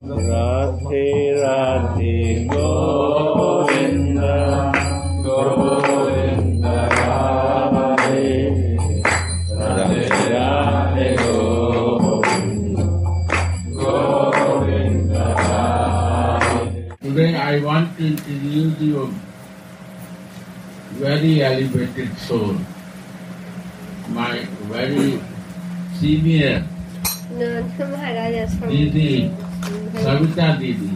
Radhe Radhe Govind Govind Radhe Radhe Radhe Govind Govind Today I want to introduce you a very elevated soul, my very senior महाराज आश्रम Didi, Savita Didi.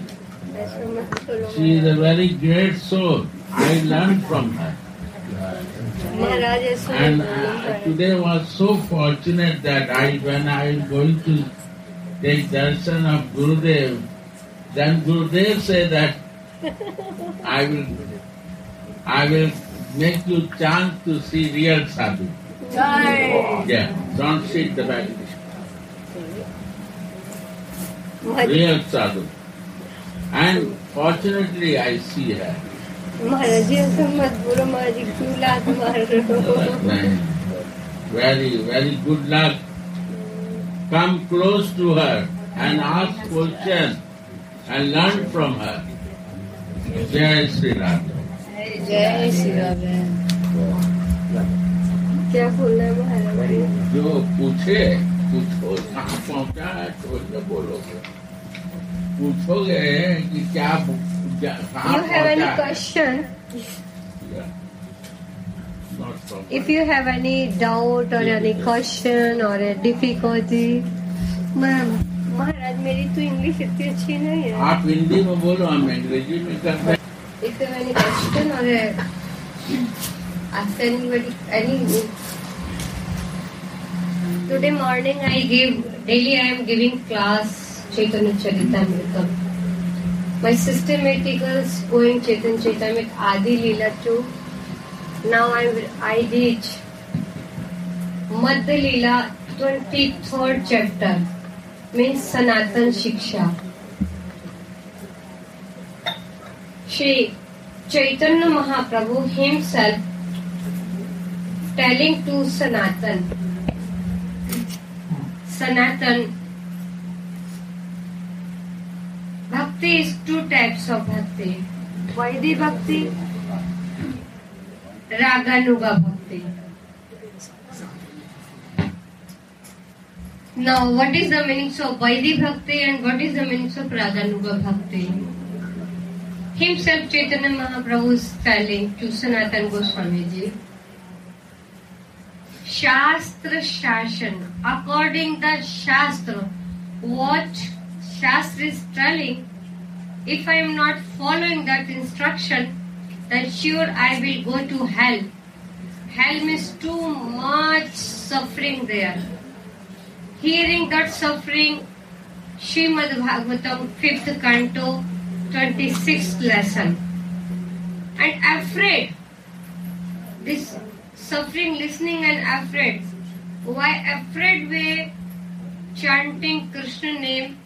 She is a very great soul. I learned from her. And I, today was so fortunate that I, when I was going to take darshan of Gurudev, then Gurudev said that I will, I will make you chance to see real sadhu. Yeah, don't sit the back Real sadhu. And fortunately, I see her. महाराज जी ऐसे मत बोलो महाराज जी क्यों लात मार रहे हो Very, very good luck. Come close to her and ask question and learn from her. Jai Sri Ram. जय श्री राम क्या बोलना है महाराज जी जो पूछे पूछो कहाँ पहुँचा है तो न बोलोगे पूछोगे कि क्या you have any question if you have any doubt और एनी क्वेश्चन और डिफिकल्टी मैम महाराज मेरी तो इंग्लिश इतनी अच्छी नहीं है। आप हिंदी में बोलो हम अंग्रेज़ी में करते हैं। इफ़ यू एनी क्वेश्चन और today morning I give daily I am giving class Chaitanya Charitamrita my systematical going Chaitanya Charitamrita Adi Lila to now I I reach Madhya Lila twenty third chapter mean Sanatan Shiksha Shri Chaitanya Mahaprabhu himself telling to Sanatan Sanatan bhakti is to types of भक्ति vaidhi bhakti raganuga bhakti now what is the meanings of vaidhi bhakti and what is the meanings of raganuga bhakti himself Chaitanya Mahaprabhu styling to Sanatan Goswami ji shastra shasan according the shastra what Shastra is telling, if I am not following that instruction, then sure I will go to hell. Hell means too much suffering there. Hearing that suffering, Srimad Bhagavatam, 5th canto, 26th lesson. And afraid, this suffering, listening and afraid. Why afraid way chanting Krishna name?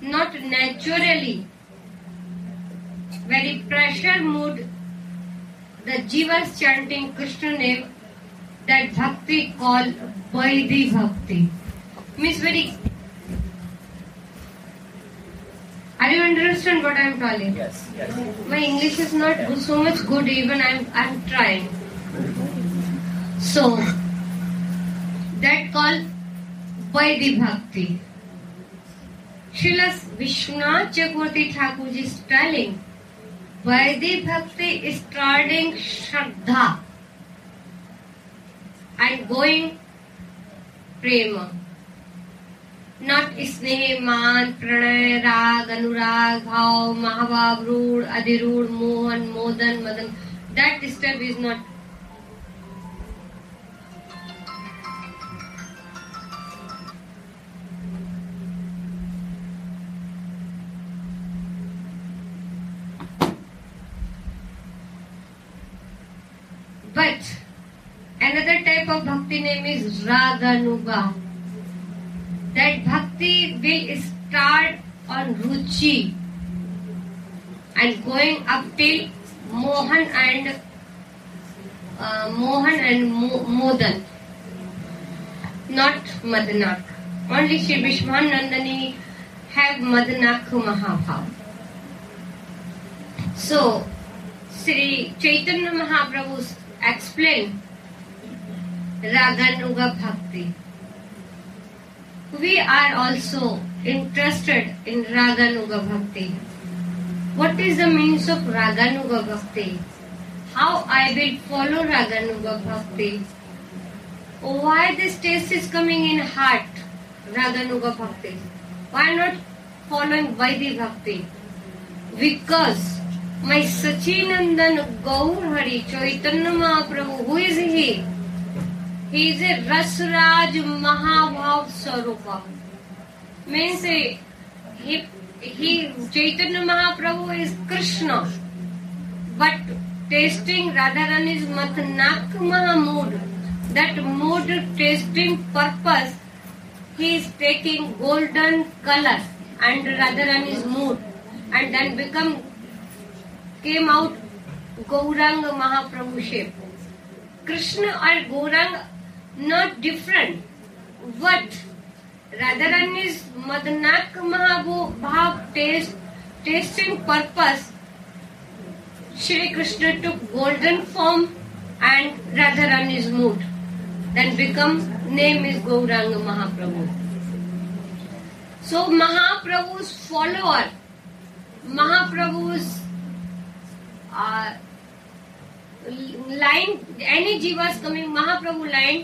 Not naturally. Very pressure mood, the jivas chanting Krishna name, that bhakti called Vaidhi Bhakti. Means very Are you understand what I am telling? Yes, yes. My English is not good- so much good even I'm I'm trying. So that called Vaidhi Bhakti. Srila Vishwanath Chakravarti Thakur ji styling vaidhi bhakti starting shraddha and going prem not sneha maan pranay raag anurag bhav mahabhav rudh adhirudh mohan modan madan that step is not but another type of bhakti name is raganuga that bhakti will start on ruchi and going up till mohan and uh, mohan and Mo- modan not madanat only Shri Vishwanandani have Madanakh Mahabhav. So, Sri Chaitanya Mahaprabhu explained Raganuga Bhakti. We are also interested in Raganuga Bhakti. What is the means of Raganuga Bhakti? How I will follow Raganuga Bhakti? Why this taste is coming in heart, Raganuga Bhakti? Why not following Vaidhi Bhakti? Because my Sachinandan Gaur Hari Chaitanya Mahaprabhu, who is he? He is a Rasraj Mahabhav Sarupa. Means eh, he, he Chaitanya Mahaprabhu is Krishna. But tasting Radharani's Matnak Mahamud, that mood tasting purpose, he is taking golden color and Radharani's mood and then become came out Gauranga Mahaprabhu shape Krishna और Gauranga not different what Radharani madanakhya mahabhava bhava taste tasting purpose Shri Krishna to golden form and Radha Rani mood then become name is Gauranga Mahaprabhu so Mahaprabhu follower Mahaprabhu line any jivas coming Mahaprabhu line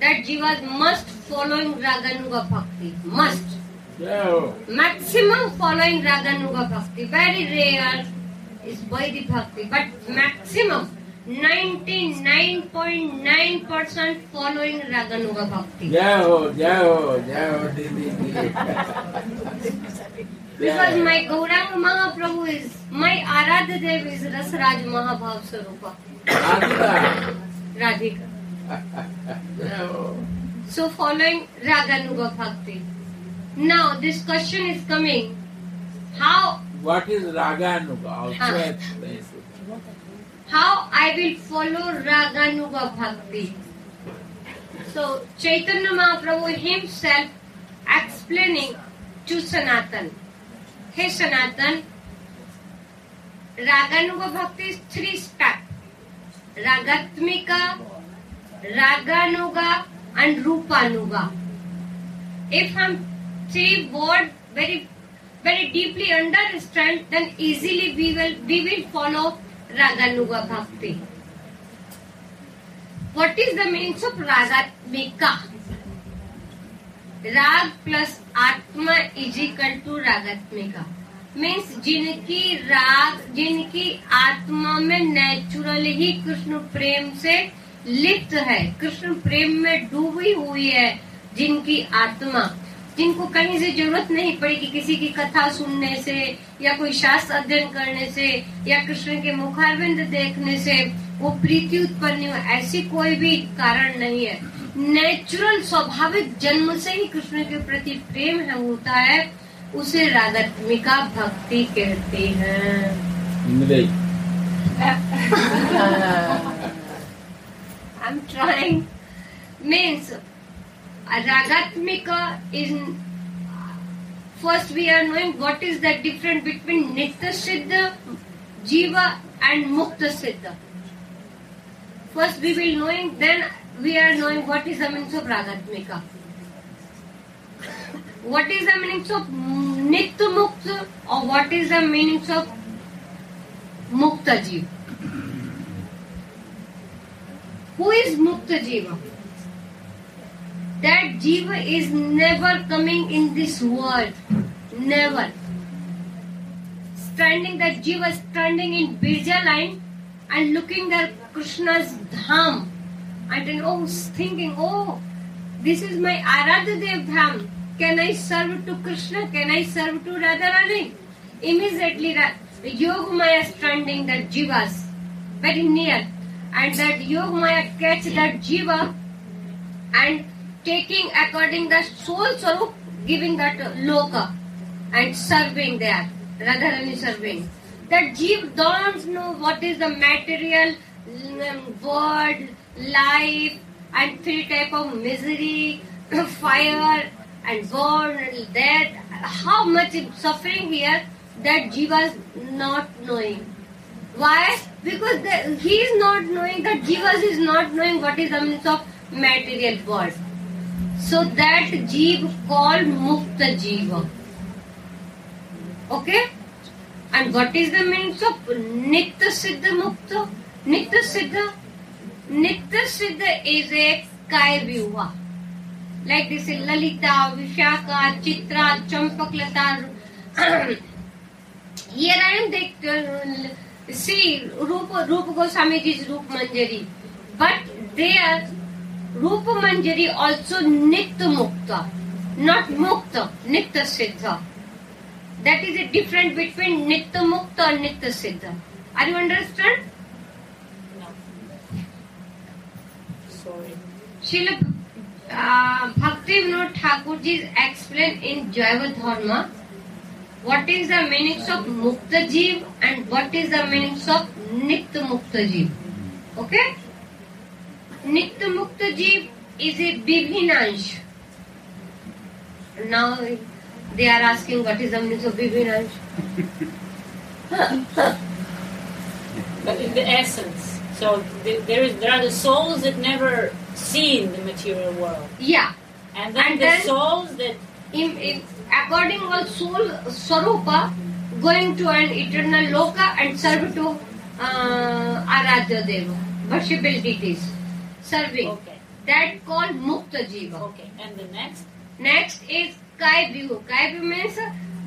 that jivas must following raganuga bhakti must maximum following raganuga bhakti very rare is vaidhi bhakti but maximum 99.9 percent following raganuga bhakti. जय हो जय हो जय हो दीदी Because my Gauranga Mahaprabhu is, my Aradha Dev is Rasraj Mahabhav Sarupa. Radhika. Radhika. So following Raganuga Bhakti. Now this question is coming, how... What is Raganuga? How I will follow Raganuga Bhakti. So Chaitanya Mahaprabhu himself explaining to Sanatan. हे सनातन रागानु भक्ति three step ragatmika, raganuga and rupanuga. If हम three word very very deeply understand then easily we will we will follow raganuga bhakti what is the means of ragatmika? Raga plus atma is equal to ragatmika. Means जिनकी राग, जिनकी आत्मा में natural ही कृष्ण प्रेम से लिप्त है, कृष्ण प्रेम में डूबी हुई है जिनकी आत्मा। जिनको कहीं से ज़रूरत नहीं पड़ेगी किसी की कथा सुनने से, या कोई शास्त्र अध्ययन करने से, या कृष्ण के मुखारविंद देखने से, वो प्रीति उत्पन्न हो, ऐसी कोई भी कारण नहीं है। नेचुरल स्वाभाविक जन्म से ही कृष्ण के प्रति प्रेम है होता है उसे रागात्मिका भक्ति कहते हैं English I'm trying. Means Ragatmika is first we are knowing what is the difference between Nitya Siddha, Jiva and Mukta Siddha. First we will knowing, then we are knowing what is the meanings of ragatmika what is the meanings of nitya mukta और what is the meanings of mukta jiva who is mukta jiva that jiva is never coming in this world never standing that jiva standing in Virja line and looking that Krishna dham and then oh thinking, oh, this is my Aradhadev dham. Can I serve to Krishna? Can I serve to Radharani? Immediately Ra- Yogamaya standing that Jivas very near and that Yogamaya catch that Jiva and taking according the soul swarup giving that loka and serving there Radharani serving that Jiv don't know what is the material um, word life and three type of misery fire and born and death how much suffering here that Jiva is not knowing. Why? Because the, he is not knowing that Jiva is not knowing what is the means of material world. So that Jeev called Mukta Jiva. Okay? And what is the means of Nitya Siddha Mukta? Nitya Siddha? Nitya siddha is a sky viewer like this is Lalita, Vishakha, Chitra, Champak, Lata here I am see, Rupa Rupa Goswami ji Rup Manjari. But they are Rup Manjari also Nitya मुक्त not mukta, nitya siddha. That is a different between nitya mukta और nitya siddha. Are you understand Srila uh, Bhakti Vinod Thakurji explained in Jaiva Dharma what is the meaning of Mukta Jeev and what is the meaning of Nitya Mukta Jeev. Okay? Nitya Mukta Jeev is a Bibhinansh. Now they are asking what is the meaning of Bibhinansh. But in the essence, so the, there is there are the souls that never seen the material world, Yeah. and then And the then- souls that in, in according to soul Swarupa, going to an eternal loka and serve to uh, Aradhya Deva, worshipable deities, serving. okay, That called Mukta Jiva. okay, and the next Next is Kaivyuha. Kai View means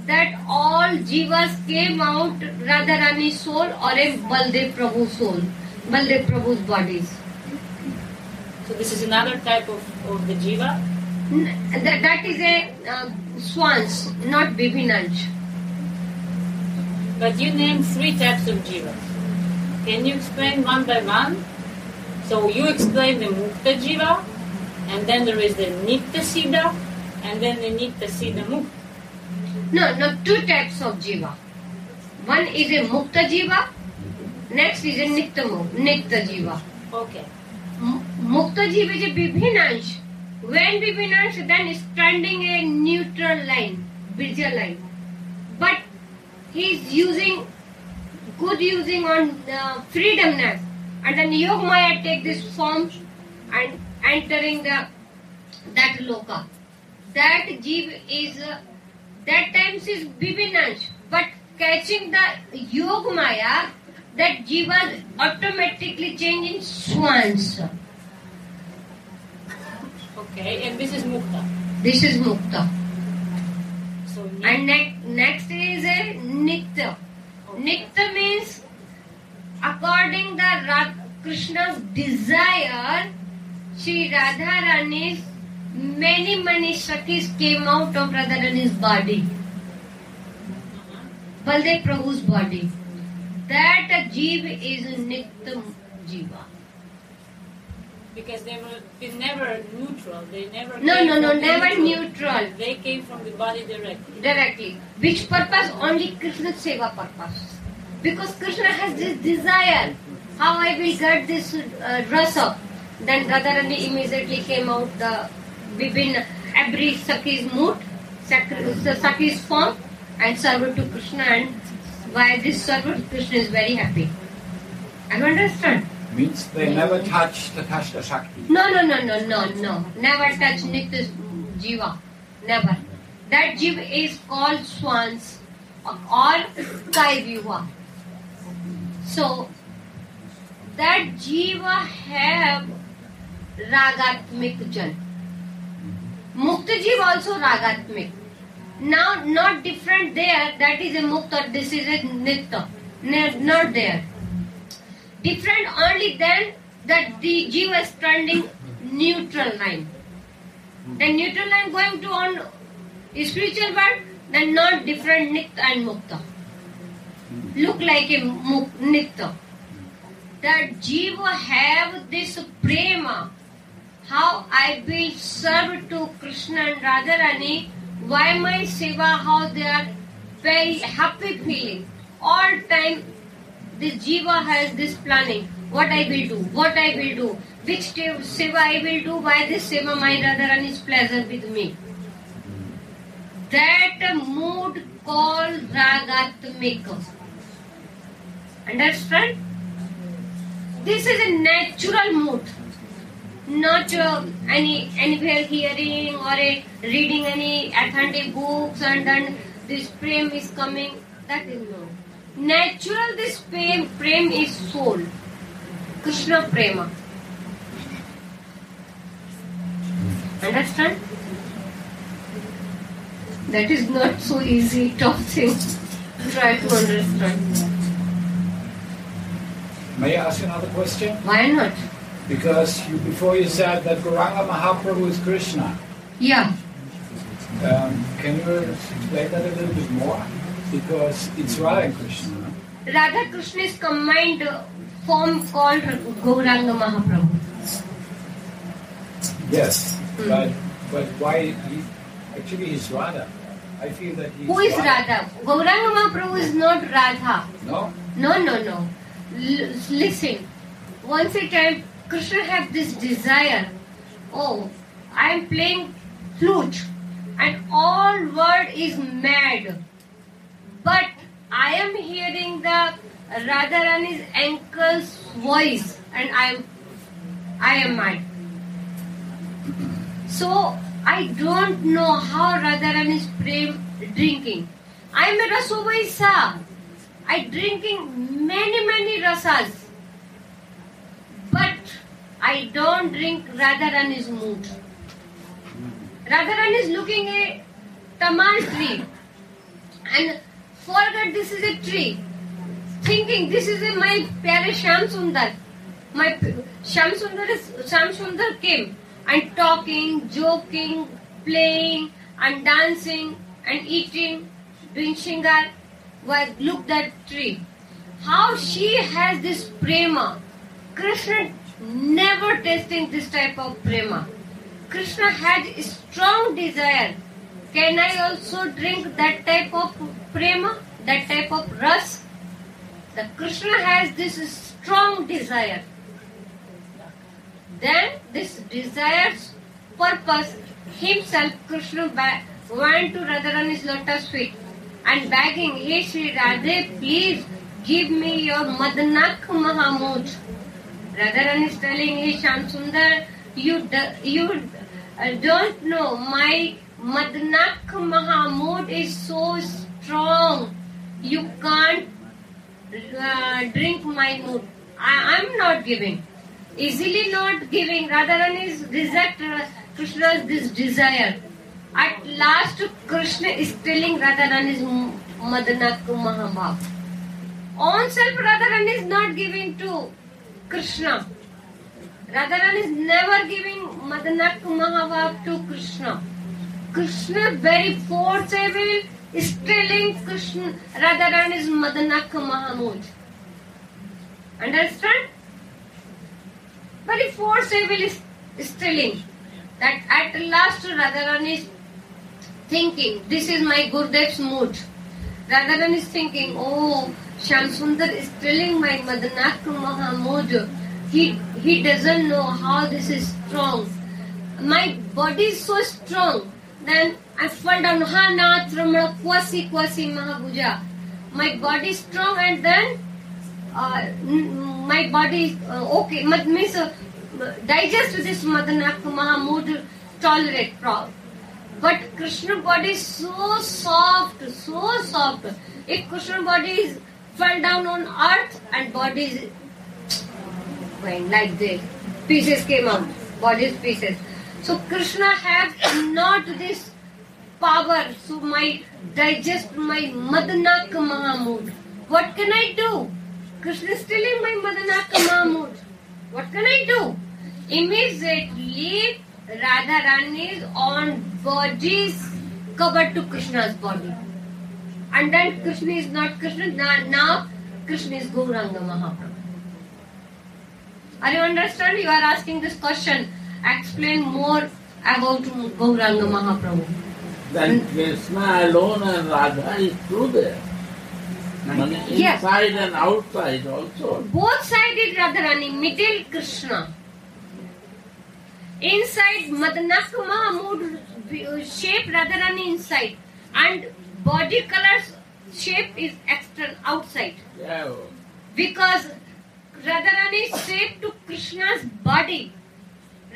that all jivas came out Radharani soul or a Baldev Prabhu soul, Baldev Prabhu's bodies. So this is another type of, of the jiva. N- That, that is a uh, swans, not Bibhinansh. But you named three types of jivas. Can you explain one by one? So you explain the mukta jiva, and then there is the nitya siddha, and then the nitya siddha mukta. No, no, two types of jiva. One is a mukta jiva, next is a nitya, mu- nitya jiva. Okay. Mukta jiva is a bibhinansh. When bibhinansh, then standing a neutral line, birja line. But he is using, good using on uh, freedomness. And then Yogmaya take this form and entering the that loka. That jiva is uh, that times is bibhinansh, but catching the yogmaya, that jiva automatically change in swans. Okay, and this is mukta. This is mukta. So And ne- next is a nitya. Nitya means according the Ra- Krishna's desire, Sri Radharani's many many Shaktis came out of Radharani's body. Baldev Prabhu's body. That Jeev is Nitya Jiva. because they were they never neutral. They never No, no, no, never neutral. They came from the body directly. directly. Which purpose? Only Krishna Seva purpose. Because Krishna has this desire. How I will get this uh, rasa. Then Radharani immediately came out the Bibin, every Sakhi's mood, Sak- Sakhi's form and served to Krishna and by this service Krishna is very happy. I don't understand. Means they never touch the Kashta Shakti. No, no, no, no, no, no. Never touch Nitya Jiva. Never. That Jiva is called swans or Kaivyuha. So, that Jiva have Ragatmik Jan. Mukta Jiva also Ragatmik. Now, not different there. That is a Mukta, this is a Nitya. Not there different only then that the jiva is standing neutral line. The neutral line going to on spiritual world, then not different nitya and mukta. Look like a muk, nitya. That jiva have this prema. How I will serve to Krishna and Radharani, why my seva, how they are very happy feeling. All time this jiva has this planning. What I will do, what I will do, which seva I will do, why this seva my Radharani is pleasant with me. that mood called ragatmika. Understand? This is a natural mood, not uh, any anywhere hearing or a, reading any authentic books and then this prem is coming. That is no. Natural, this prem, prem is soul. Krishna prema. Understand? That is not so easy, tough thing. Try to understand. May I ask another question? Why not? Because you, before you said that Gauranga Mahaprabhu is Krishna. Yeah. Um, can you explain that a little bit more? Because it's Radha Krishna. Radha Krishna is combined form called Gauranga Mahaprabhu. Yes, Hmm. but but why? He, actually, he's Radha. I feel that he's Who is Radha? Gauranga Mahaprabhu is not Radha. No, No, no, no. L- listen. Once a time, Krishna had this desire. Oh, I am playing flute, and all world is mad. But I am hearing the Radharani's uncle's voice, and I am, I am mad. So I don't know how Radharani is drinking. I am a Rasovaisa. I drinking many many rasas, I don't drink Radharani's mood. Radharani is looking a tamal tree and forget this is a tree, thinking this is a, my pyare Sham Sundar. My p- Sham Sundar is Sham Sundar came and talking, joking, playing and dancing and eating, doing shingar. Well, look that tree. How she has this prema. Krishna never tasting this type of prema. Krishna had a strong desire. Can I also drink that type of prema, that type of ras? The Krishna has this strong desire. Then this desire's purpose, himself Krishna went to Radharani's lotus feet and begging, Hey Sri Radhe, please give me your Madnak Mahamud. Hey Sham Sundar, you, do, you uh, don't know, my Madnak Mahamud is so strong, you can't uh, drink my mood. I am not giving. Easily not giving. Radharani is reject uh, Krishna's this desire. At last, Krishna is telling Radharani's Madanak Mahabhav. On self, Radharani is not giving to Krishna. Radharani is never giving Madanak Mahabhav to Krishna. Krishna very forceful is telling Krishna Radharani's Madanak Mahamud. Understand? Very forceful is, is telling that at last Radharani is thinking, this is my Gurdev's mood. Radharani is thinking, oh, Shamsundar is telling my Madanak Mahamud. He, he doesn't know how this is strong. My body is so strong. Then I fall down, ha na tramana kwasi kwasi mahabuja. My body is strong and then uh, my body is uh, okay. Mat- means uh, digest this Madanak Mahamud tolerate. Pro- but Krishna body is so soft, so soft. If Krishna body is fell down on earth and bodies is going like this, pieces came out, bodies pieces. So Krishna have not this power. So my digest my Madanak Mahamud. What can I do? Krishna is stealing my Madanaka Mahmud. What can I do? Immediately, Radharani's on body's covered to Krishna's body. And then Krishna is not Krishna, now, now Krishna is Gauranga Mahaprabhu. Are you understand? You are asking this question. Explain more about Gauranga Mahaprabhu. Then Krishna alone and Radha is true there. Meaning Yes. inside and outside also. Both sided Radharani, middle Krishna. Inside Madanaka Mahamud shape Radharani inside. and body colors shape is external outside Yeah. because Radharani is shaped to Krishna's body.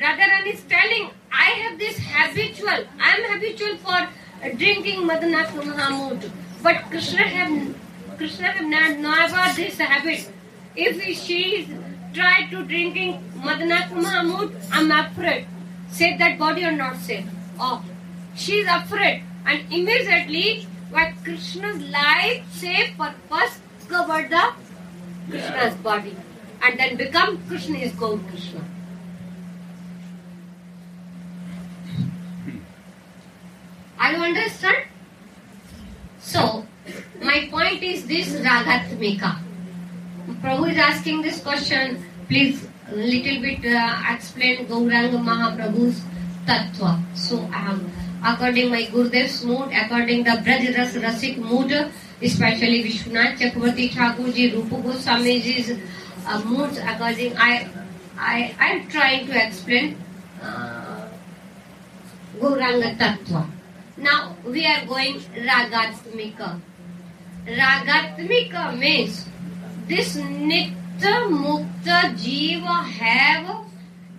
Radharani is telling, I have this habitual, I am habitual for drinking Madana from Mahamud. But Krishna have Krishna have not, never this habit. If she is try to drinking Madana from Mahamud, I'm afraid. Save that body or not save? Oh, she is afraid. And immediately, what Krishna's life save purpose covered the Krishna's body and then become Krishna is called Krishna. Are you understand? So, my point is this Ragatmika. Prabhu is asking this question. Please, little bit uh, explain Gauranga Mahaprabhu's tattva. So, I have, according my Gurudev's mood, according the Braj Ras Rasik mood, especially Vishwanath Chakravarti Thakur ji, Rupa Goswami ji's uh, moods, according I, I, I am trying to explain uh, Gauranga Tattva. Now we are going Ragatmika. Ragatmika means this Nitya Mukta Jiva have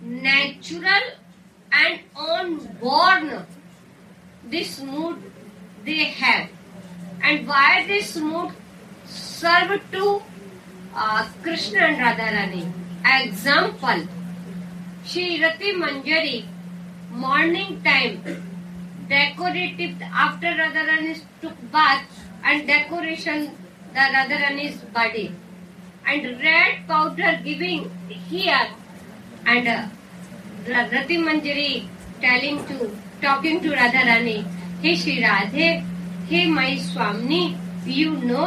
natural and unborn this mood they have. And why this mood serve to uh, Krishna and Radharani? Example, Shri Rati Manjari, morning time, decorated after Radharani took bath and decoration the Radharani's body and red powder giving here and uh, Rati Manjari telling to talking to Radha Rani hey Shri Radhe hey my swami you know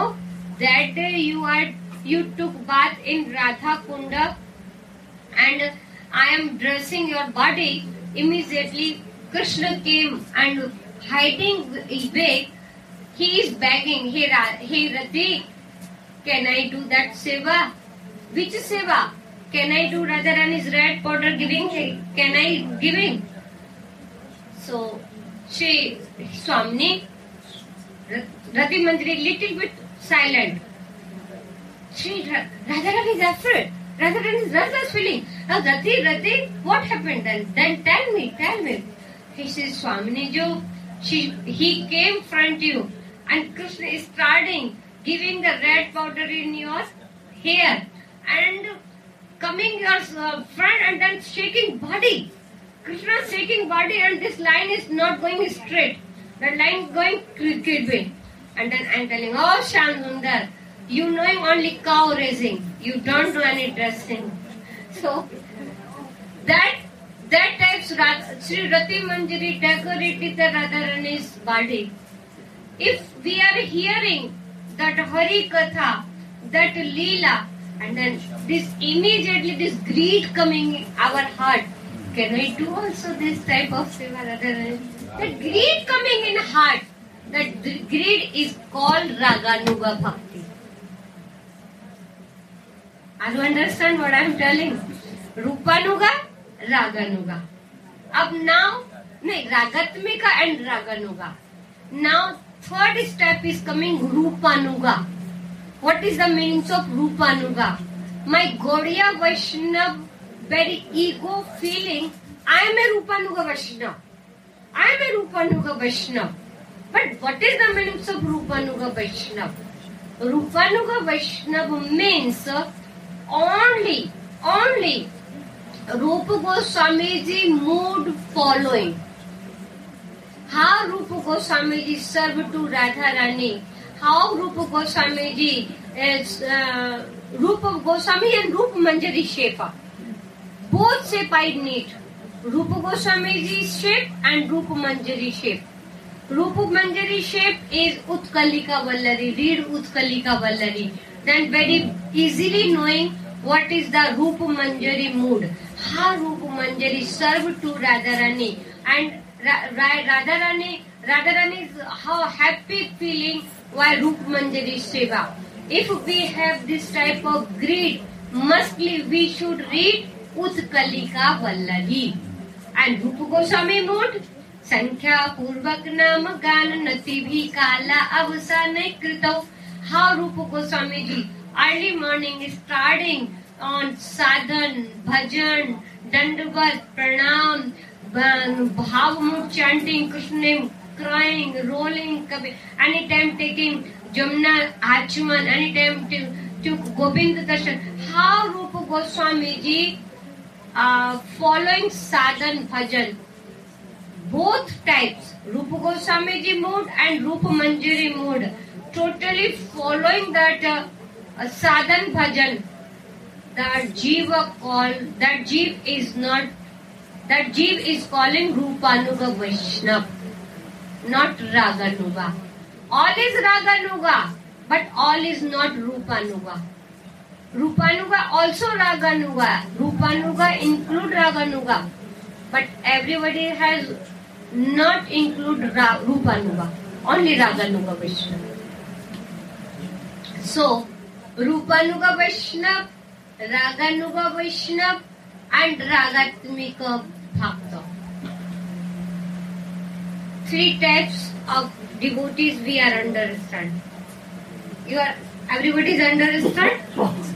that you are you took bath in Radha Kund and I am dressing your body immediately Krishna came and hiding he is begging hey Rati can I do that seva which seva can I do Radha Rani red powder giving can I giving So she Swamini Rati Manjari little bit silent. She Ra- Radharani is afraid. Radharani is restless feeling. Now Rati, Rati, what happened then? Then tell me, tell me. He says, Swamini Jo, she he came front you and Krishna is starting giving the red powder in your hair and coming your uh, front and then shaking body. Krishna is shaking body and this line is not going straight. The line going crooked way. And then I'm telling, oh Shyam Sundar, you knowing only cow raising. You don't do any dressing. So that that types Sri Rati Manjari decorated the Radharani's body. If we are hearing that Hari Katha, that Leela, and then this immediately this greed coming in our heart, Can I do also this type of seva rather than the greed coming in heart? That greed is called raganuga bhakti. Are you understand what I am telling? Rupanuga, raganuga. Ab now, नहीं ragatmika and raganuga now third step is coming rupanuga what is the meanings of rupanuga My Gaudiya Vaishnava very ego feeling, I am a Rupanuga Vaishnav. I am a Rupanuga Vaishnav. But what is the meaning of Rupanuga Vaishnav? Rupanuga Vaishnav means only, only Goswami ji mood following. How Rupa Goswami ji served to Radharani. How Rupa Goswami ji is uh, Rupa Goswami and Rupa Manjari Shepa. Both shape I need. Rupa Goswami ji shape and Rupa Manjari shape. Rupa Manjari shape is Utkalika Vallari. Read Utkalika Vallari. Then very easily knowing what is the Rupa Manjari mood. How Rupa Manjari served to Radharani and Ra- Ra- Radharani, Radharani is how happy feeling why Rupa Manjari Seva. If we have this type of greed, mostly we should read Utkalika Vallabhi. And Rupa Goswami मोट संख्या पूर्वक नाम गान नती भी काला अवसा ने कृत। How Rupa Goswami ji early morning starting on sadhan bhajan dandavat pranam bhav mood chanting Krishna name crying rolling कभी any time taking Jamuna achaman any time to Govind darshan how Rupa Goswami ji following sadhan bhajan. Both types Rup Goswami ji mode and Rup Manjari mode. Totally following that sadhan bhajan. That jiva call that jiva is not that jiva is calling rupanuga Vaishnav not raganuga. All is raganuga but all is not rupanuga. Rupanuga also Raganuga Rupanuga include Raganuga but everybody has not include Ra- Rupanuga only Raganuga Vaishnav so Rupanuga Vaishnav Raganuga Vaishnav and Ragatmika Bhakta. Three types of devotees we are understand. You are everybody is understand?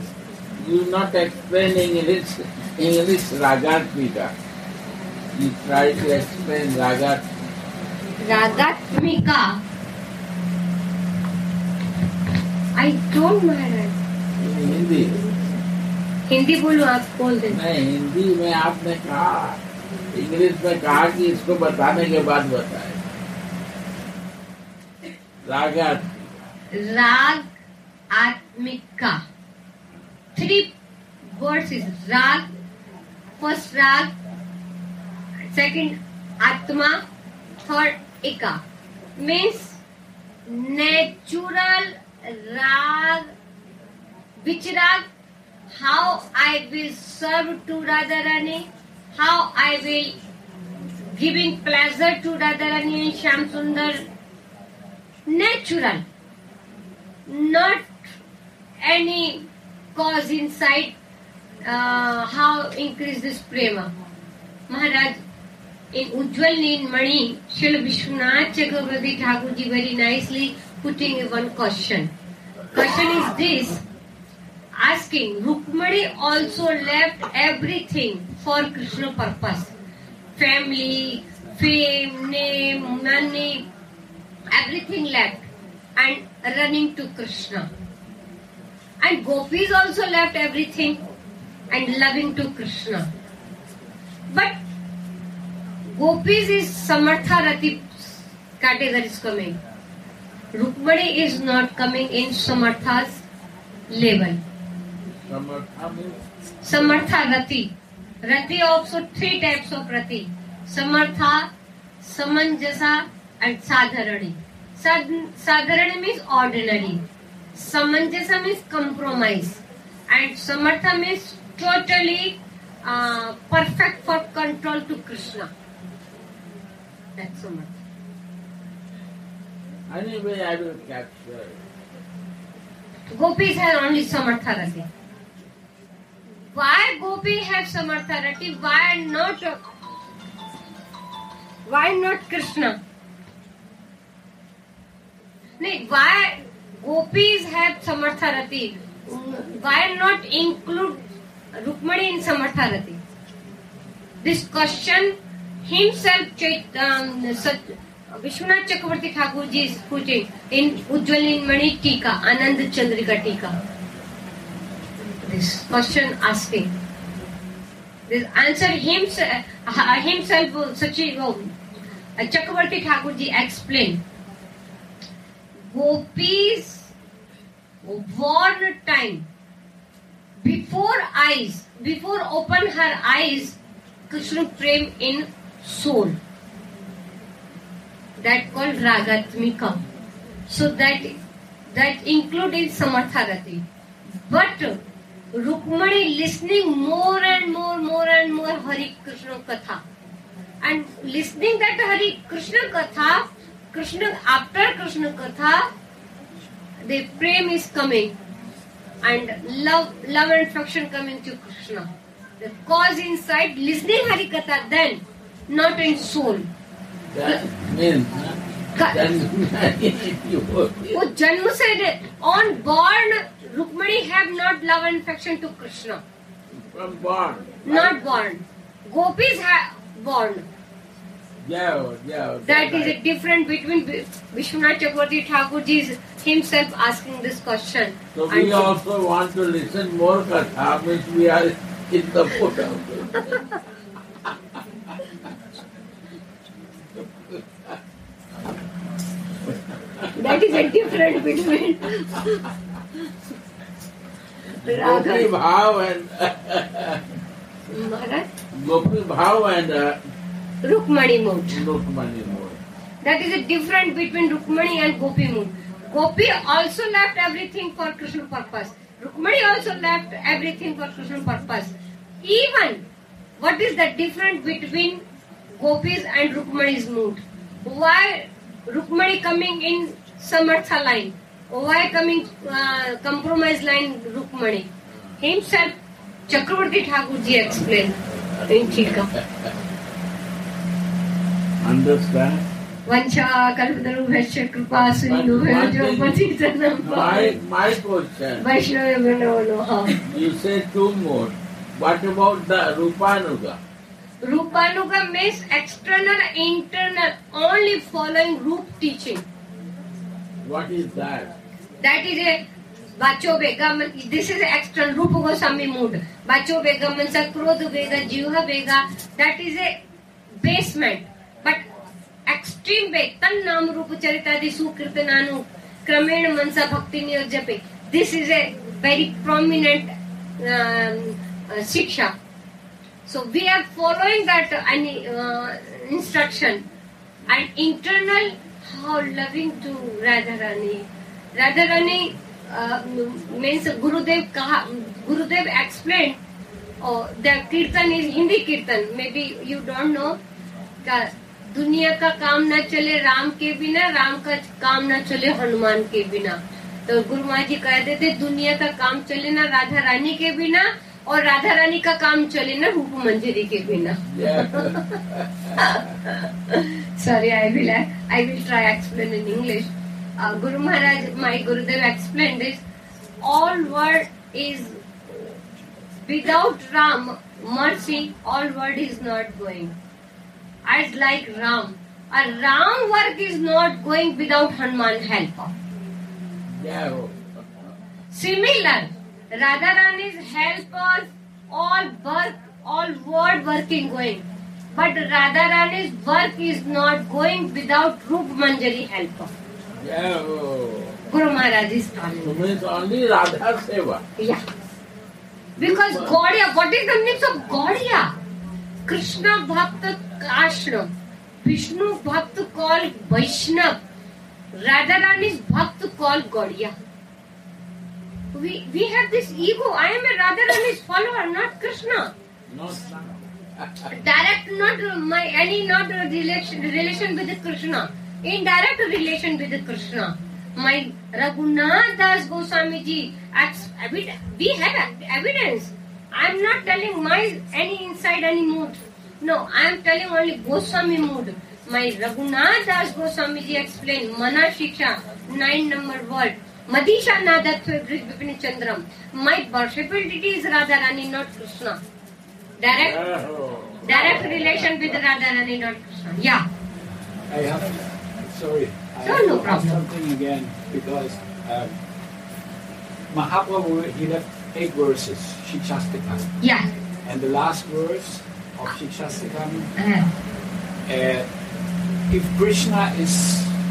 You not explain English, English Ragatmika. You try to explain Ragat. Ragatmika. I don't Maharaj. Hindi Hindi बोलो आप बोल दे नहीं हिंदी में आपने कहा English में कहा कि इसको बताने के बाद बताए ragat raga atmika Three words is raga first raga second atma third इका means natural raga which rag how I will serve to Radharani, how I will giving pleasure to Radharani and Shyam Sundar. Natural, not any cause inside how increase this prem Maharaj in Ujjwal Nilamani Srila Vishwanath Chakravarti Thakur ji very nicely putting one question question is this asking Rukmini also left everything for Krishna purpose family fame name money everything left and running to Krishna And gopis also left everything and loving to Krishna. But gopis is Samartha Rati category is coming. Rukmani is not coming in Samartha's level. Samartha means Samartha Rati. Rati also three types of Rati. Samartha, Samanjasa and Sadharani. Sad- Sadharani means ordinary. Samanjasa means compromise. And Samartha means totally uh, perfect for control to Krishna. That's Samartha. anyway I will capture. Gopis have only Samartha Rati. Why Gopi have Samartha Rati? Why not? Why not Krishna? No, why gopis have samartha rati why not include Rukmini in samartha rati this question himself such Vishwanath Chakravarti Thakur ji पूछे, in Ujjwal Mani tika, Anand Chandrika tika. This question asking this answer himself सचिव Chakravarti Thakur ji explain Gopis born time before eyes, before open her eyes, Krishna prem in soul. That called Ragatmika. So that that include in But Rukmani listening more and more, more and more Hari Krishna Katha. And listening that Hari Krishna Katha, Krishna after Krishna katha they prem is coming and love love and function coming to Krishna the cause inside listening Hari katha then not in soul वो जन्म से on born Rukmini have not love and affection to Krishna not born gopis have born Yeah, yeah. That is a difference between Vishwanath Chakravarti Thakur ji is himself asking this question. So we And- also want to listen more katha, which we are in the foot also. That is a difference between Gopi Bhav and Gopi Bhav and uh, Rukmani mood. Rukmani mode. That is a difference between Rukmani and Gopi mood. Gopi also left everything for Krishna purpose. Rukmani also left everything for Krishna purpose. Even what is the difference between Gopis and Rukmani's mood? Why Rukmani coming in Samartha line? Why coming uh, compromise line Rukmani? Himself, Chakravarti Thakur ji explained in Chika. understand. वंचा कल्प the Rupanuga Rupanuga means external internal only following Rup teaching what is that that is a बच्चों बेगम this is external Rup को mood बच्चों बेगम मन बेगा जीव बेगा दैट बेसमेंट एक्सट्रीम वे तन नाम रूप चरितादि सुकृत नानु क्रमेण मनसा भक्ति नियोजपे this is a very prominent shiksha so we are following that instruction and internal how loving to Radha Rani Radha Rani means Gurudev कहा Gurudev explain the kirtan is Hindi kirtan may be you don't know दुनिया का काम ना चले राम के बिना, राम का काम ना चले हनुमान के बिना। तो गुरु माँ जी कह देते, दुनिया का काम चले ना राधा रानी के बिना, और राधा रानी का काम चले ना रूप मंजरी के बिना। Sorry I will I will try explain in English guru Maharaj my Gurudev explain this all world is without Ram mercy all world is not going As like Ram. A Ram work is not going without Hanuman help. yeah. Similar, Radharani's helpers, all work, all word working going. But Radharani's work is not going without Rup Manjari helper. Yeah. Guru Maharaj is So means only Radha Seva. Yeah. Because Gaudiya, what is the meaning of Gaudiya? Krishna Bhakta Ashram. Vishnu Bhakta called Vaishnav. Radharani's Bhakta called Gaudiya. We, we have this ego. I am a Radharani's follower, not Krishna. Not direct not my any not relation relation with krishna indirect relation with krishna my raghunath das goswami ji we have evidence i am not telling my any inside any mood no i am telling only goswami mood my raghunath das goswami ji explained mana shiksha nine number word madisha nadatva vipin chandram my worshipful deity is radharani not krishna direct Oh. direct relation with Radharani, not Krishna. Yeah. I have, sorry, I No, have no problem. something again because um, Mahaprabhu he left eight verses, Shikshashtakam, Yeah. and the last verse of Shikshashtakam, Uh, uh, if Krishna is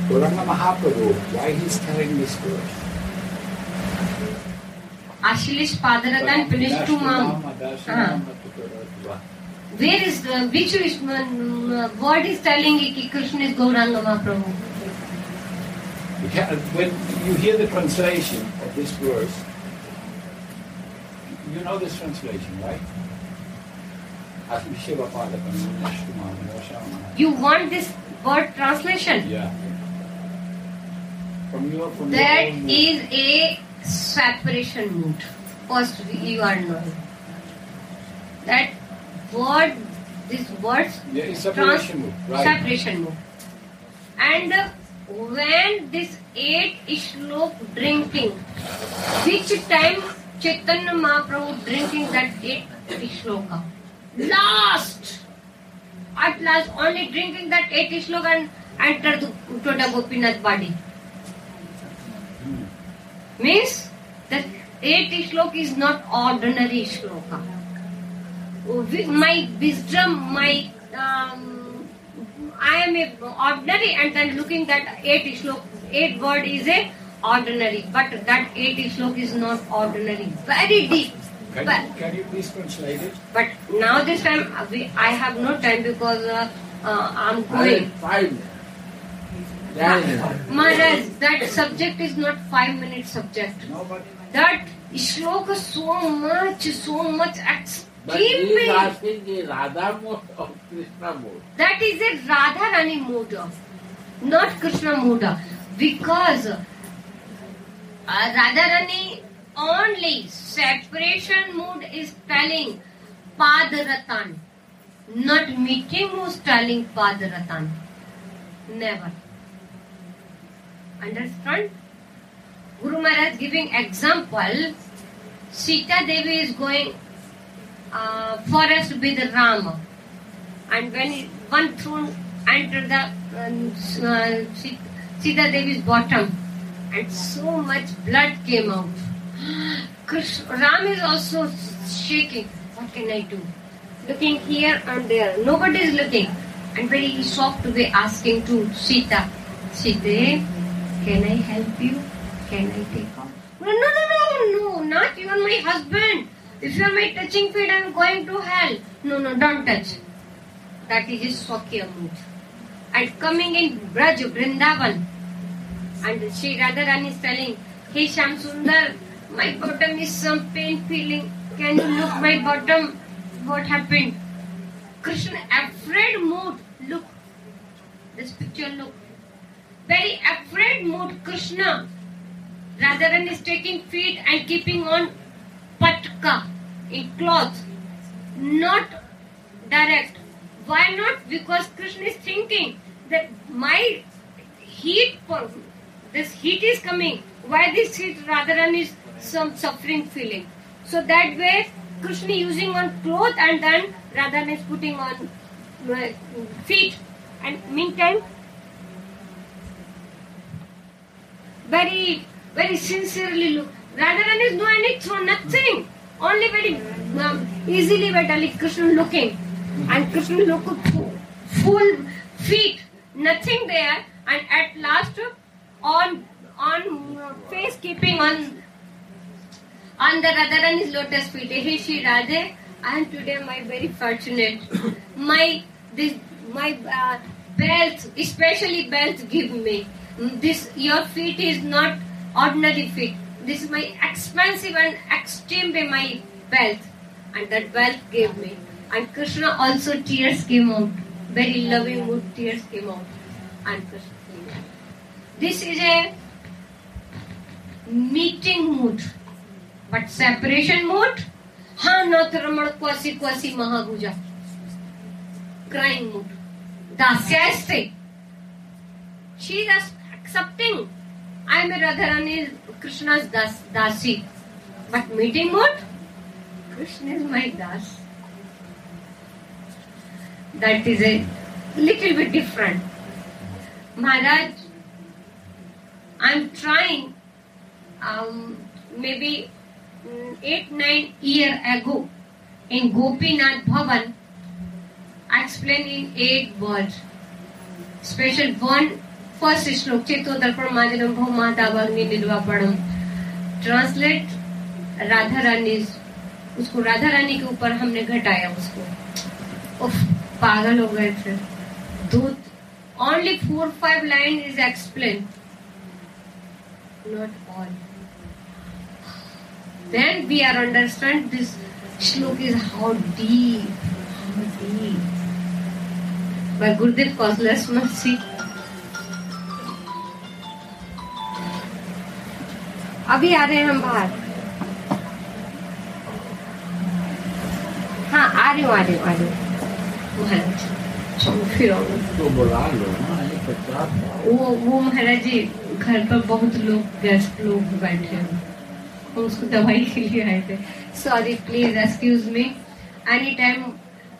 Gauranga Mahaprabhu, why he's telling this verse? Ashilish Padaratan finished to mom. Where is the, which is, um, word is telling it Krishna is Gauranga Mahaprabhu? When you hear the translation of this verse, you know this translation, right? You want this word translation? Yeah. From your from That your is a separation mood. First, you are knowing. That word, this words, yeah, it's trans- separation move, right? separation mood. And when this eight shlok drinking, which time Chaitanya Mahaprabhu drinking that eight shloka? Last! At last, only drinking that eight slogan and enter the Gopinath body. Means that eight shlok is not ordinary shloka. My wisdom, my um, I am a ordinary and then looking that eight shlok, eight word is a ordinary, but that eight shlok is not ordinary. Very deep. Can, But, you, can you please translate it? but now this time uh, we, I have no time because uh, uh, I'm going. five minutes. Ten. Maharaj, that subject is not five minute subject. No, but That shloka so much, so much But he is asking the Radha mode or Krishna mode. That is a Radha Rani moda, not Krishna moda. Because uh, Radha Rani only separation mood is telling Padaratan, not meeting mood telling Padaratan. Never. Understand? Guru Maharaj giving example. Sita Devi is going uh, forest with Rama and when one thrown entered the um, uh, Sita Devi's bottom, and so much blood came out. Ram is also shaking. What can I do? Looking here and there. Nobody is looking. And very soft way asking to Sita, Sita, can I help you? Can I take off? No, no, no, no, no, not are my husband. If you are my touching feet, I am going to hell. No, no, don't touch. That is his Svakiya mood. And coming in Braj, Vrindavan, and Sri Radharani is telling, Hey Shyam Sundar, my bottom is some pain feeling. Can you look my bottom? What happened? Krishna, afraid mood. Look, this picture, look. Very afraid mood, Krishna. Radharani is taking feet and keeping on patka in cloth, not direct. Why not? Because Krishna is thinking that my heat, this heat is coming. Why this heat? Radharani is some suffering feeling. So that way, Krishna using on cloth and then Radharani is putting on uh, feet. And meantime, very, very sincerely look. Radharani is doing it through nothing. Only very um, easily, but Krishna looking. And Krishna look full, feet, nothing there. And at last, on on face keeping on on the Radharani's lotus feet. Hey Shri Radhe, I am today my very fortunate. My this my uh, belt, especially belt, give me. This your feet is not ordinary feet. This is my expensive and extremely my belt, and that belt gave me. And Krishna also tears came out. Very loving mood tears came out. And Krishna. This is a meeting mood. But separation mode हाँ नत रमण क्वासी क्वासी महाभुजा क्राइम mode दास्यास्ते she is accepting I am Radharani Krishna das dasi but meeting mode Krishna is my das that is a little bit different Maharaj I am trying may be eight nine year ago in Gopinath Bhavan, I explained in eight words. Special one first श्लोक चेतो दर्पण माजनम भौ मातावाग्नि निर्वापणम translate Radha Rani उसको राधा रानी के ऊपर हमने घटाया उसको उफ, पागल हो गए थे दो only four five line is explain not all. Then we are understand this shlok is how deep, how deep. By Gurudev causeless mercy. अभी आ रहे हैं हम बाहर हाँ आ रही हूँ आ रही हूँ आ रही हूँ महाराज फिर तो बुला लो वो वो महाराज जी घर पर बहुत लोग गेस्ट लोग बैठे हैं हम उसको दवाई के लिए आए थे। Sorry please excuse me any time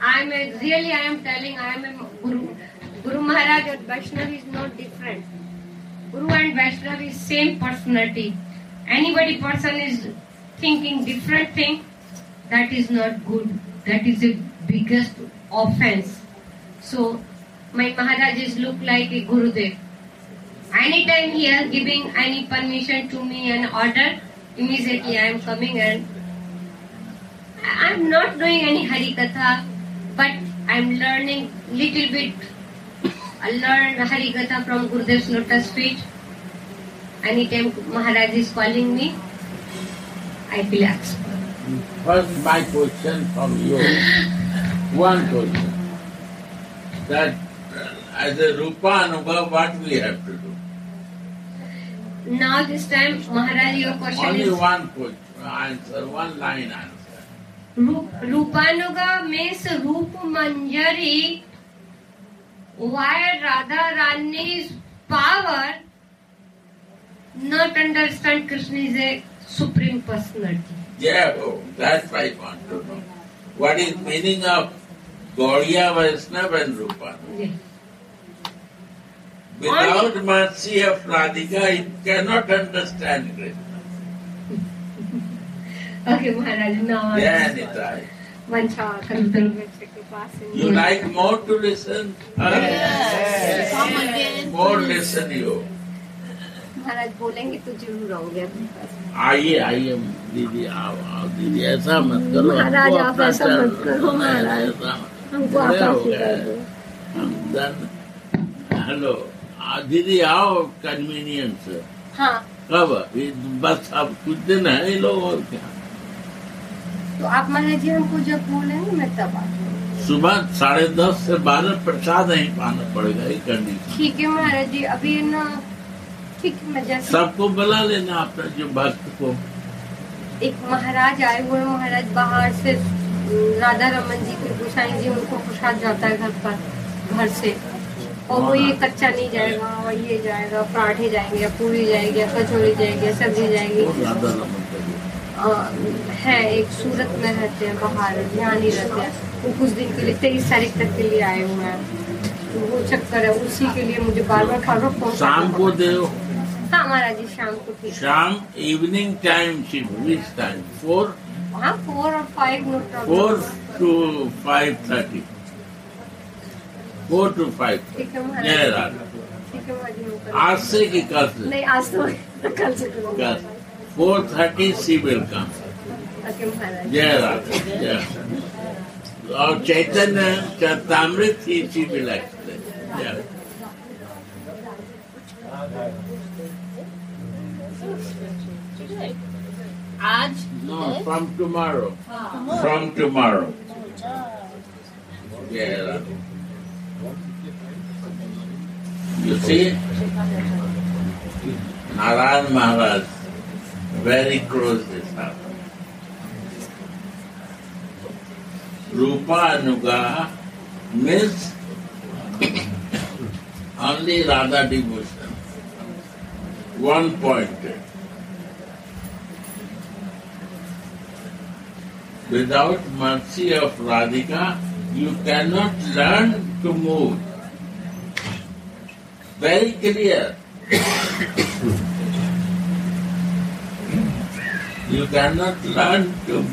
I am really I am telling I am guru guru Maharaj और Vaishnav is not different guru and Vaishnav is same personality anybody person is thinking different thing that is not good that is the biggest offence so my Maharaj is look like a Gurudev any time he are giving any permission to me an order immediately i am coming and i am not doing any hari katha but i am learning little bit i learned hari katha from gurudev's lotus feet anytime maharaj is calling me i relax First, my question from you. One question. That uh, as a Rupa what we have to do? Now this time maharaj your question Only is Only one question, answer, one line answer. Rupanuga means Rup manjari why radha rani's power not understand krishna is a supreme personality Yeah, oh, that's I want to know. What is meaning of Gaudiya Vaishnava and Rupa? yeah. Without mercy of Radhika, it cannot understand Krishna. okay maharaj now I Yeah. Nitai. है। You like more to listen? Come again. More listen you. Maharaj बोलेंगे तो ज़रूर आओगे अपने पास आइए आइए दीदी आओ आओ दीदी ऐसा मत करो महाराज, आप ऐसा मत करो, महाराज। हमको आप हो आशीर्वाद दो। हेलो दीदी आओ कन्वीनियंस हाँ। कब? बस अब कुछ दिन है ये लोग और क्या। तो आप महाराज जी हमको जब बोलेंगे मैं तब आ सुबह साढ़े दस से बारह प्रसाद नहीं पाना पड़ेगा ये कंडीशन ठीक है महाराज जी अभी ना ठीक है मैं सबको बुला लेना अपना जो भक्त को। एक महाराज आए हुए महाराज बाहर से राधा रमन जी के गोसाई जी उनको प्रसाद जाता है घर पर घर से। और वो ये कच्चा नहीं जाएगा और ये जाएगा पराठे जाएँगे पूरी जाएगी कचौड़ी जाएगी सब्ज़ी जाएगी। है एक सूरत में रहते हैं बाहर ध्यान ही रहते हैं। वो कुछ दिन के लिए तेईस तारीख तक के लिए आए हुए हैं। तो वो चक्कर है उसी के लिए मुझे बार बार फ़ोन शाम को दे हाँ महाराज जी शाम को ठीक शाम evening time which time four हाँ फोर और five four to five thirty four to five जय राधा। आज से की कल से? नहीं आज तो कल से कल। Four thirty she will come okay जय राधा जय और चैतन्य चैतामृत ही सी विल एक्सप्लेन जय आज No, from tomorrow. From tomorrow. Yeah. You see, Narayan Maharaj, very close this house. Rupa Anugaha means only Radha devotion. One pointed. Without mercy of Radhika, you cannot learn to move. Very clear. you cannot learn to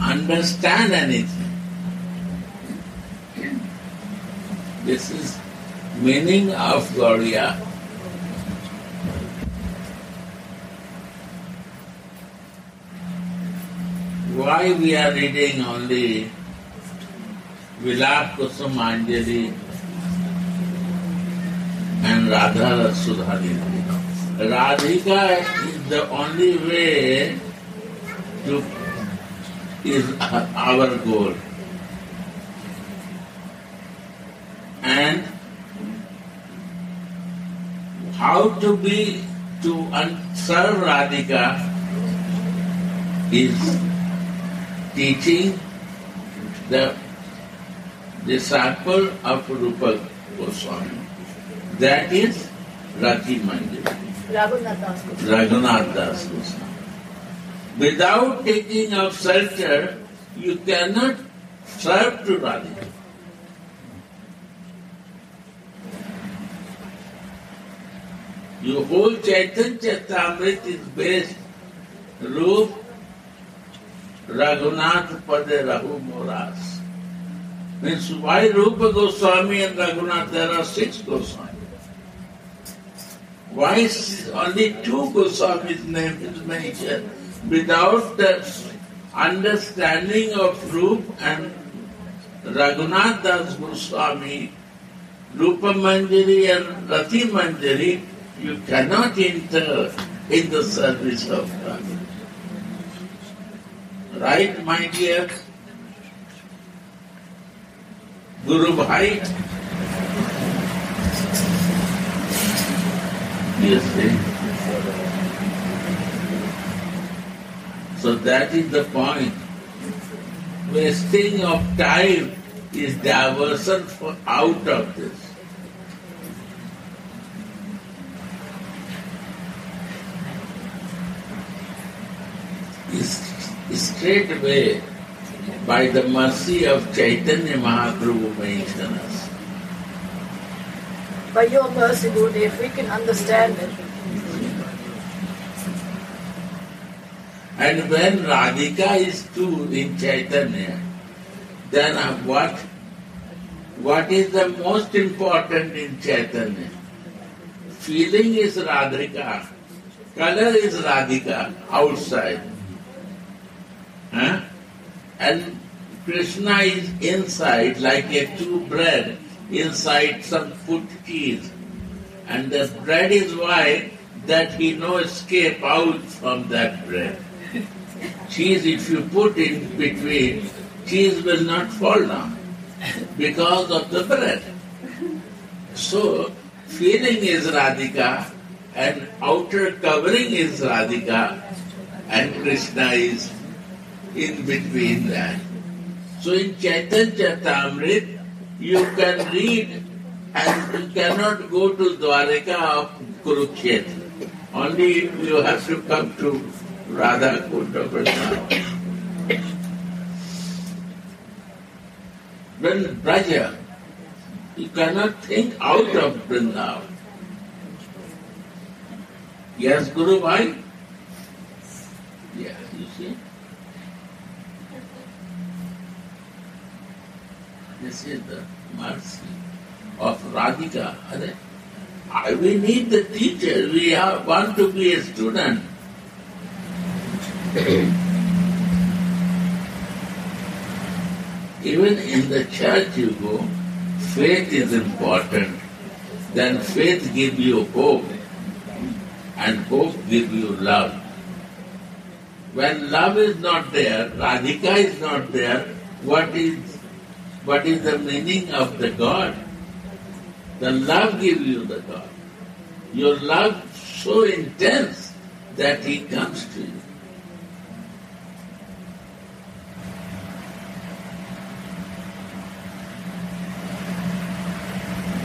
understand anything. This is meaning of Gaudiya. Why we are reading only Vilap Kusum Anjali and Radha Sudhari? Radhika is the only way to is our goal. And how to be to serve Radhika is teaching the disciple of Rupa Goswami. That is Rati Manjari. Raghunath Das Goswami. Without taking of shelter, you cannot serve to Radhika. Your whole Chaitanya Chaitamrit is based Rup Raghunath Pade Rahu Moras. Means why Rupa Goswami and Raghunath? There are six Goswami. Why is only two Goswami's name is mentioned without the understanding of Rup and Raghunath Das Goswami, Rupa Manjari and Rati Manjari, you cannot enter in the service of God. Right, my dear Guru Bhai? Eh? So that is the point. Wasting of time is diversion for out of this. Is straight away by the mercy of Chaitanya Mahaprabhu us. By your mercy, if we can understand it. And when Radhika is two in Chaitanya, then uh, what? What is the most important in Chaitanya? Feeling is Radhika, color is Radhika outside. Huh? And Krishna is inside like a two bread, inside some put cheese. And the bread is white that he no escape out from that bread. Cheese, if you put in between, cheese will not fall down because of the bread. So, feeling is Radhika and outer covering is Radhika and Krishna is in between that. So in Chaitanya Charitamrit, you can read and you cannot go to Dwarika of Kurukshetra. Only you have to come to Radha Kunda Vrindavan. When Braja, you cannot think out of Vrindavan. Yes, Guru Bhai? Yeah, you see? This is the mercy of Radhika. We need the teacher. We are, want to be a student. Even in the church you go, faith is important. Then faith gives you hope, and hope gives you love. When love is not there, Radhika is not there, what is what is the meaning of the God? The love gives you the God. Your love so intense that He comes to you.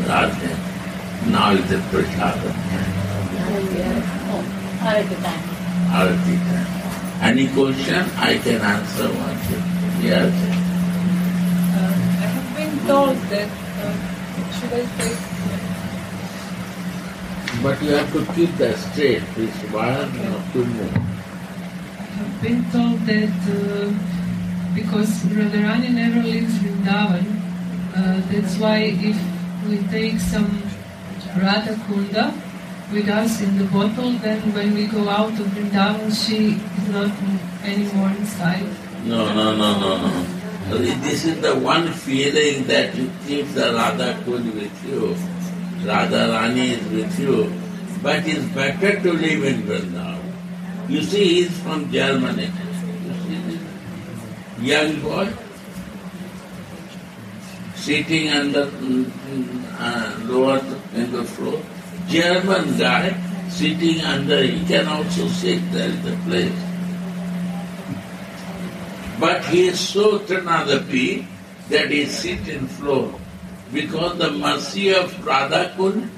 Radhe. Now is the prasadam, Arati time. arati time. Any question I can answer one. Yes. Told that uh, should I take But you have to keep that straight, please. One or two more. I have been told that uh, because Radharani never leaves Vrindavan, uh, that's why if we take some Radha Kunda with us in the bottle, then when we go out of Vrindavan, she is not anymore inside. No, no, no, no, no. This is the one feeling that you keep the Radha Kund with you. Radha Rani is with you. But it's better to live in Vrindavan. You see, he's from Germany. You see this young boy sitting under uh, lower in the floor. German guy sitting under, he can also sit there in the place. But he is so Trinadapi that he sit in floor. Because the mercy of Radha Kund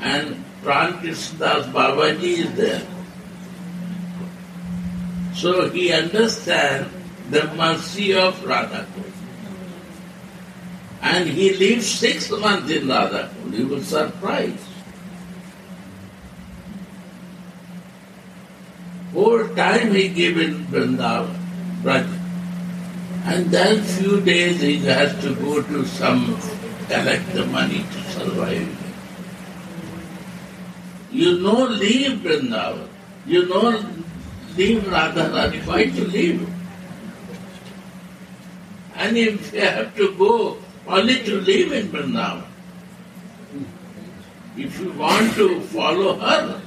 and Pran Krishnadas Babaji is there. So he understands the mercy of Radhakund. And he lives six months in Radhakund. You will surprised. Whole time he gave in Vrindavan, Braj. And then few days he has to go to some, collect the money to survive. You know leave Vrindavan. You know leave Radharani. Why to leave? And if you have to go only to live in Vrindavan, if you want to follow her,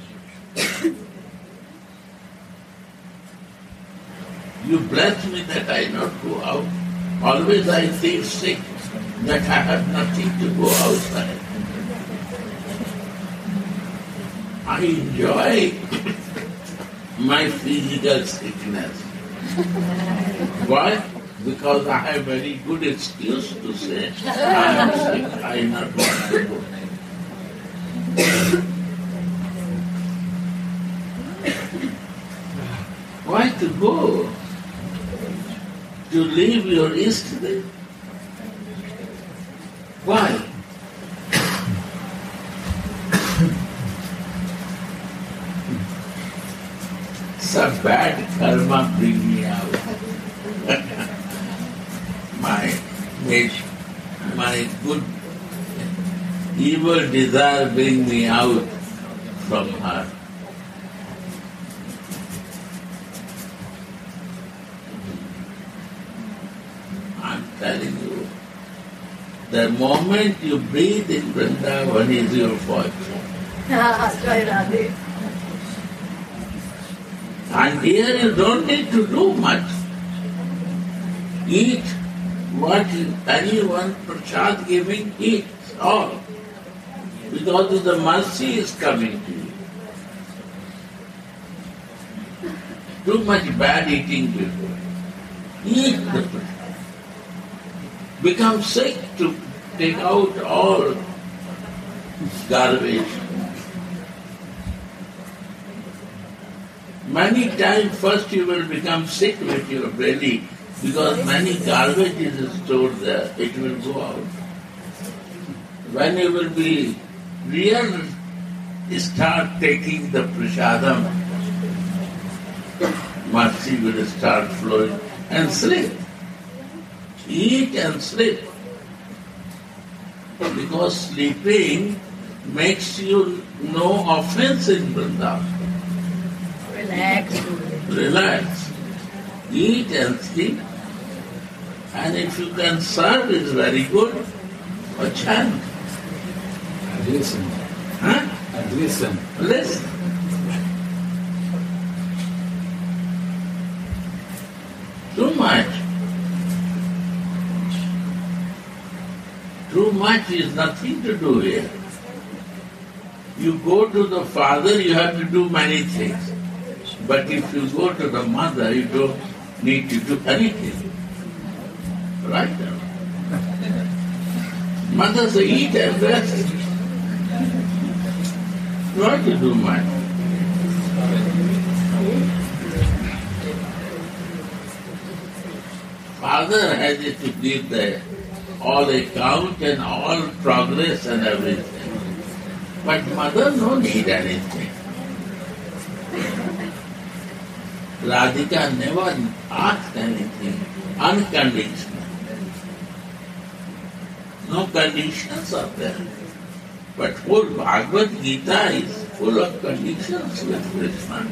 you bless me that I not go out. Always I feel sick that I have nothing to go outside. I enjoy my physical sickness. Why? Because I have very good excuse to say I am sick, I am not want to go. Why to go? To leave your yesterday? Why? Some bad karma bring me out. my my good evil desire bring me out from her. I'm telling you, the moment you breathe in Vrindavan is your fortune. Ah, and here you don't need to do much. Eat what anyone prasad giving, eat all. Because the mercy is coming to you. Too much bad eating before. Eat the prasad. Become sick to take out all garbage. Many times first you will become sick with your belly because many garbage is stored there. It will go out. When you will be real start taking the prasadam, mercy will start flowing and sleep. Eat and sleep. Because sleeping makes you no offense in Vrindavan. Relax. relax, eat and sleep. And if you can serve, it's very good. Or chant, And listen. huh? And listen. Listen. Too much. Much is nothing to do here. You go to the father, you have to do many things. But if you go to the mother, you don't need to do anything. Right? Mother say, eat and rest. Not to do much. Father has it to give the all account and all progress and everything. But mother no need anything. Radhika never asked anything unconditional. No conditions are there. But whole Bhagavad Gita is full of conditions with Krishna.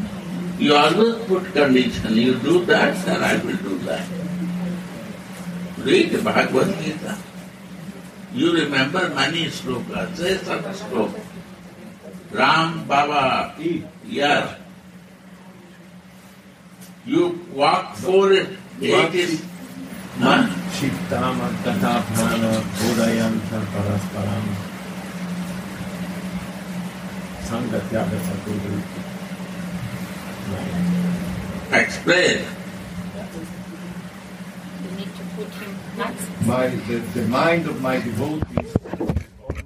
You always put condition. You do that, then I will do that. Read Bhagavad Gita. You remember many slokas. Say some sloka. Ram Baba, yeah. You walk for it. It is. सङ्गत्यागसतु Explain. my the, the mind of my devotees is always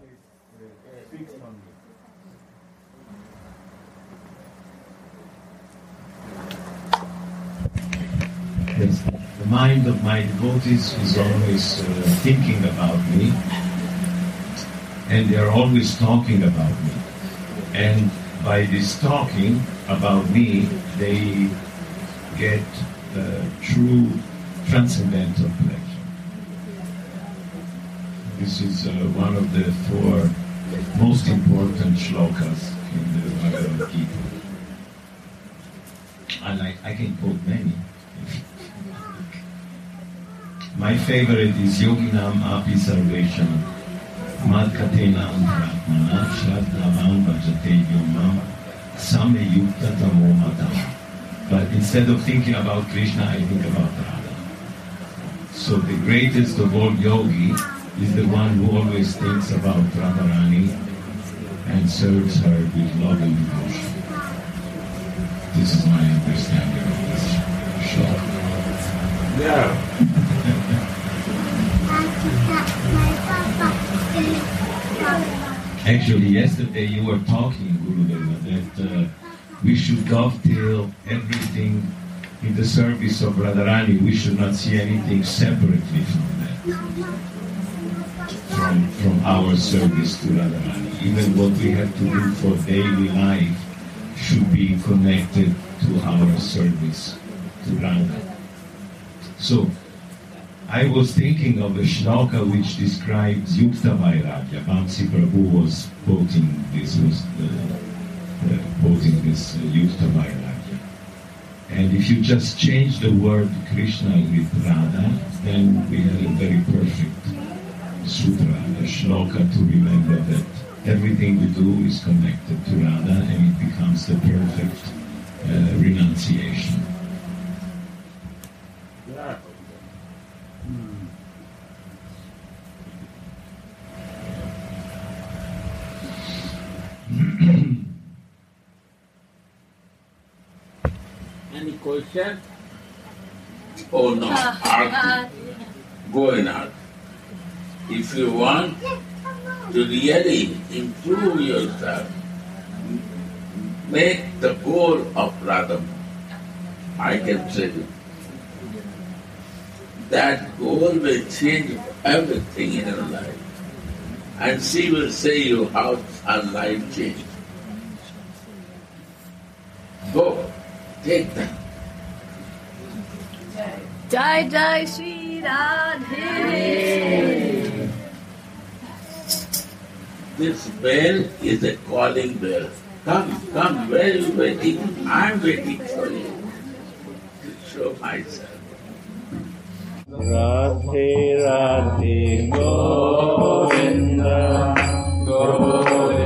fixed on me. Yes, the mind of my devotees is always uh, thinking about me, and they are always talking about me. And by this talking about me, they get uh, true transcendental pleasure. This is uh, one of the four most important shlokas in the Bhagavad Gita. I, I can quote many. My favorite is Yoginam Api Sarvesham Madgatena Antratmana Shraddhavan Bhajate Yomam Same Yukta Tamo But instead of thinking about Krishna, I think about Radha. So the greatest of all yogi is the one who always thinks about Radharani and serves her with loving devotion. This is my understanding of this shloka. Yeah. Actually, yesterday you were talking, Gurudeva, that uh, we should dovetail everything in the service of Radharani. We should not see anything separately from that, from, from our service to Radharani. Even what we have to do for daily life should be connected to our service to Radha. So, I was thinking of a shloka which describes Yukta Vairagya. Bamsi Prabhu was quoting this, was uh, uh, quoting this uh, Yukta Vairagya. And if you just change the word Krishna with Radha, then we have a very perfect sutra, a shloka to remember that everything we do is connected to Radha and it becomes the perfect uh, renunciation. Yeah. Any question? Oh no, art. Go in art. If you want to really improve yourself, make the goal of Radha. I can say it. That goal will change everything in your life. And she will say you how her life changed. Go, take that. Jai Jai Shri Radhe. This bell is a calling bell. Come, come, where are you waiting? I'm waiting for you. To show myself. Radhe Radhe Govinda Govinda